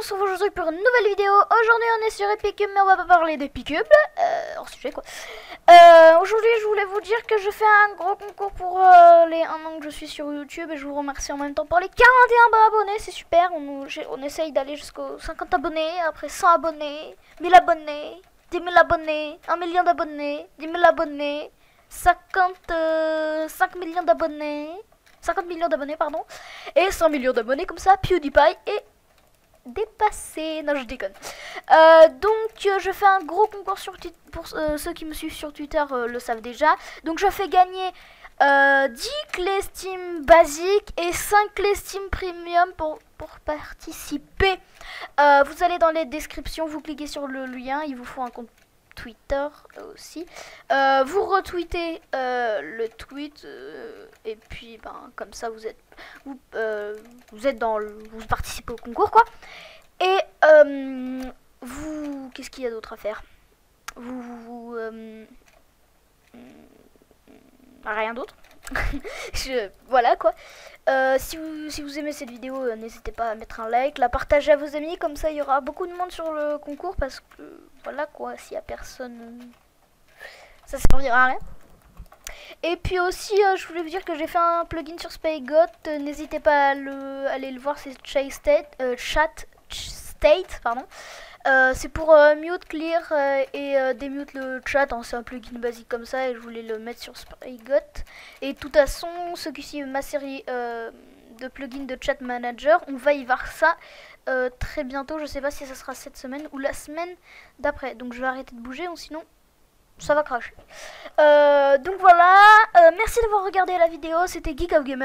on se retrouve aujourd'hui pour une nouvelle vidéo. Aujourd'hui on est sur Epicube mais on va pas parler d'Epicube. Euh, hors sujet quoi. Euh, aujourd'hui je voulais vous dire que je fais un gros concours pour euh, les 1 an que je suis sur YouTube et je vous remercie en même temps pour les 41 abonnés, c'est super. On, essaye d'aller jusqu'aux 50 abonnés, après 100 abonnés, 1000 abonnés, 10 000 abonnés, 1 million d'abonnés, 10 000 abonnés, 55 millions d'abonnés. 50 millions d'abonnés, pardon, et 100 millions d'abonnés, comme ça, PewDiePie est dépassé. Non, je déconne. Euh, donc, euh, je fais un gros concours sur pour euh, ceux qui me suivent sur Twitter le savent déjà. Donc, je fais gagner 10 clés Steam basiques et 5 clés Steam Premium pour, pour participer. vous allez dans les descriptions, vous cliquez sur le lien, il vous faut un compte Twitter aussi. Euh, vous retweetez euh, le tweet euh, et puis ben comme ça vous êtes vous, êtes dans le, vous participez au concours quoi. Et vous qu'est-ce qu'il y a d'autre à faire? Vous, vous rien d'autre? voilà quoi. Euh, si, vous, aimez cette vidéo, euh, n'hésitez pas à mettre un like, la partager à vos amis, comme ça il y aura beaucoup de monde sur le concours parce que voilà quoi, s'il y a personne, euh, ça servira à rien. Et puis aussi, je voulais vous dire que j'ai fait un plugin sur SpyGot, n'hésitez pas à le, aller le voir, c'est Chat State, Chat State, pardon. Euh, c'est pour euh, mute, clear euh, et démute le chat. Hein, c'est un plugin basique comme ça et je voulais le mettre sur Spygot. Et de toute façon, ceux qui suivent ma série de plugins de chat manager, on va y voir ça très bientôt. Je sais pas si ça sera cette semaine ou la semaine d'après. Donc je vais arrêter de bouger ou sinon ça va cracher. donc voilà, merci d'avoir regardé la vidéo. C'était Geek of Gamer.